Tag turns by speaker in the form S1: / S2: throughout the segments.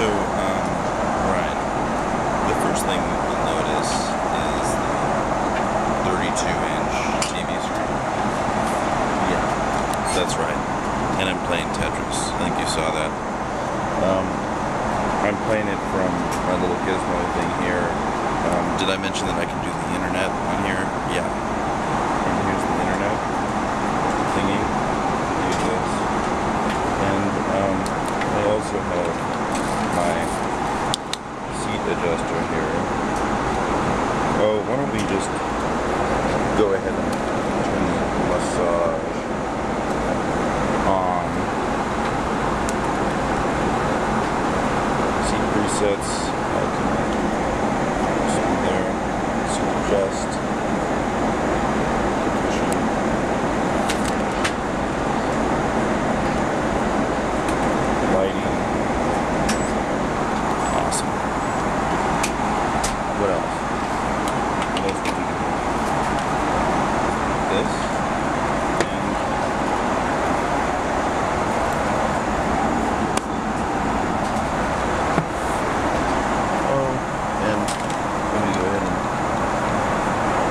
S1: So, um, right. The first thing you'll notice is the 32-inch TV screen. Yeah, that's right. And I'm playing Tetris. I think you saw that. Um, I'm playing it from my little gizmo thing here. Um, did I mention that I can do the internet on here? Yeah. And here's the internet thingy. Use this. And um, I also have my seat adjuster here. Oh, why don't we just go ahead and turn the massage on. Seat presets. I can there. Seat adjust. Cushion. Lighting. Awesome. What else? What else did we do? This. And oh, and let me go ahead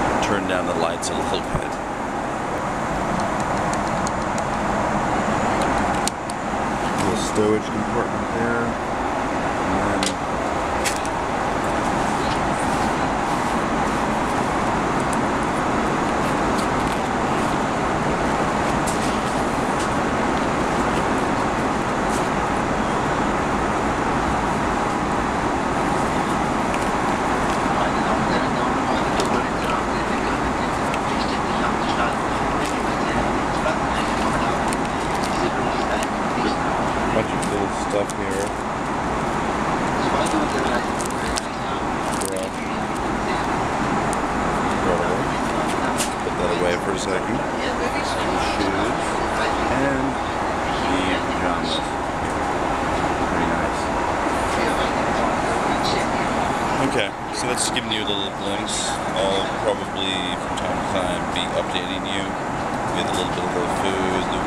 S1: and turn down the lights a little bit. Little stowage compartment there. It away. Put that away for a second. Shoes. And the pajamas. Pretty nice. Okay, so that's just giving you a little glimpse. I'll probably from time to time be updating you with a little bit of the food,